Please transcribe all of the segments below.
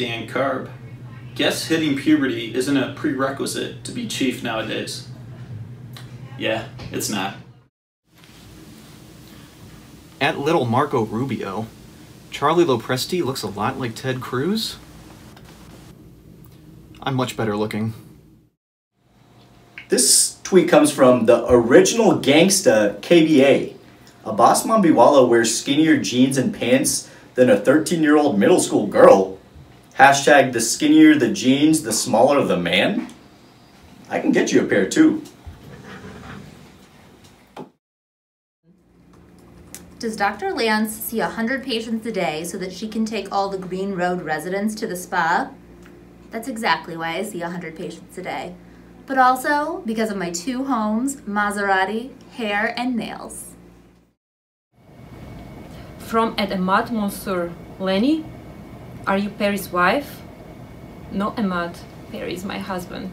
Dan Carb. Guess hitting puberty isn't a prerequisite to be chief nowadays. Yeah, it's not. At Little Marco Rubio, Charlie Lopresti looks a lot like Ted Cruz. I'm much better looking. This tweet comes from the original gangsta KBA. A Abbas Mambiwala wears skinnier jeans and pants than a 13 year old middle school girl. Hashtag the skinnier the jeans, the smaller the man. I can get you a pair too. Does Dr. Lance see 100 patients a day so that she can take all the Green Road residents to the spa? That's exactly why I see 100 patients a day. But also because of my two homes, Maserati, hair, and nails. From at Ahmad Mansour, Lenny, are you Perry's wife? No, Ahmad. Perry is my husband.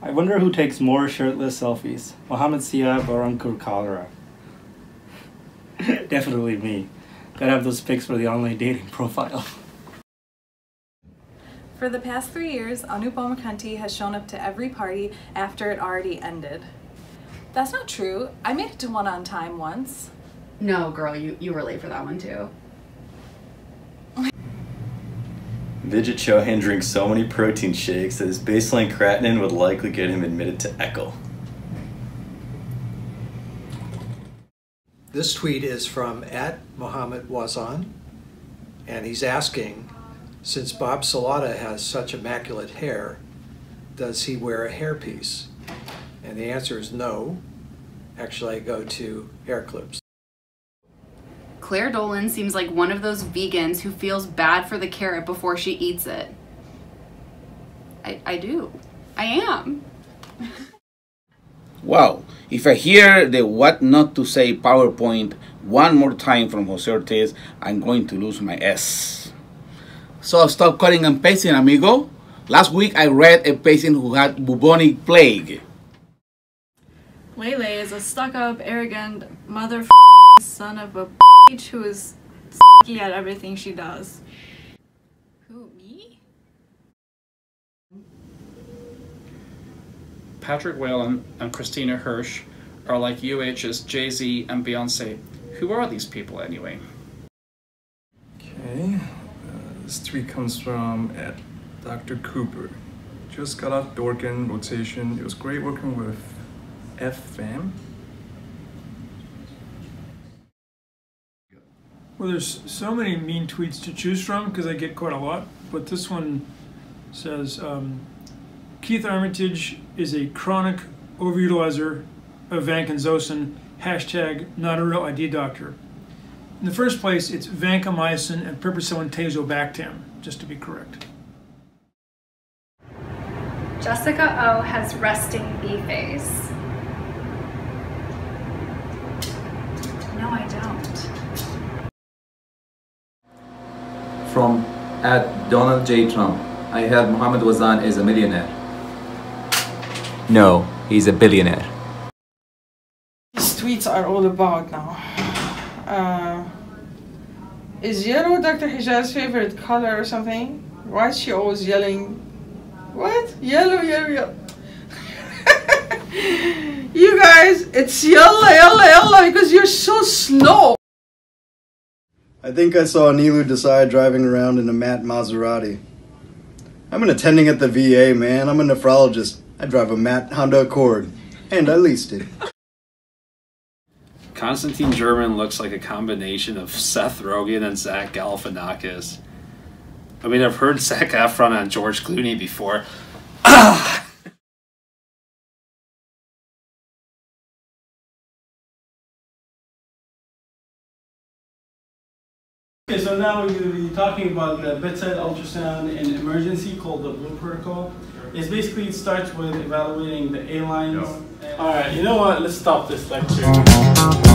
I wonder who takes more shirtless selfies, Mohammed Siab or Ankur Kalra. Definitely me. Gotta have those pics for the online dating profile. For the past three years, Anupam Khanti has shown up to every party after it already ended. That's not true. I made it to one on time once. No, girl, you, you were late for that one too. Vidget Chauhan drinks so many protein shakes that his baseline creatinine would likely get him admitted to ECHO. This tweet is from at Mohammed Wazan, and he's asking, since Bob Salata has such immaculate hair, does he wear a hairpiece? And the answer is no. Actually, I go to hair clips. Claire Dolan seems like one of those vegans who feels bad for the carrot before she eats it. I, I do. I am. Wow, if I hear the what not to say PowerPoint one more time from Jose Ortiz, I'm going to lose my S. So stop cutting and pasting, amigo. Last week I read a patient who had bubonic plague. Lele is a stuck-up, arrogant mother son of a who is at everything she does. Who, me? Patrick Whalen and Christina Hirsch are like UH's Jay Z and Beyonce. Who are these people anyway? Okay, uh, this tweet comes from at Dr. Cooper. Just got off Dorkin rotation. It was great working with F-Fam. Well, there's so many mean tweets to choose from because I get quite a lot, but this one says um, Keith Armitage is a chronic overutilizer of vancomycin, hashtag not a real ID doctor. In the first place, it's vancomycin and piperacillin tazobactam, just to be correct. Jessica O has resting bee face. No, I don't. From at Donald J. Trump. I heard Mohammed Wazan is a millionaire. No, he's a billionaire. These tweets are all about now. Uh, is yellow Dr. Hijaz's favorite color or something? Why is she always yelling? What? Yellow, yellow, yellow. you guys, it's yellow, yellow, yellow because you're so slow. I think I saw Nilu Desai driving around in a matte Maserati. I'm an attending at the VA, man. I'm a nephrologist. I drive a matte Honda Accord. And I leased it. Konstantin German looks like a combination of Seth Rogen and Zach Galifianakis. I mean, I've heard Zac Efron on George Clooney before. Ah, Okay, so now we're going to be talking about the bedside ultrasound in emergency called the Blue Protocol. It's basically, it starts with evaluating the A-lines. All right, you know what? Let's stop this lecture.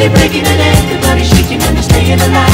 Belly breaking and everybody shaking and staying alive.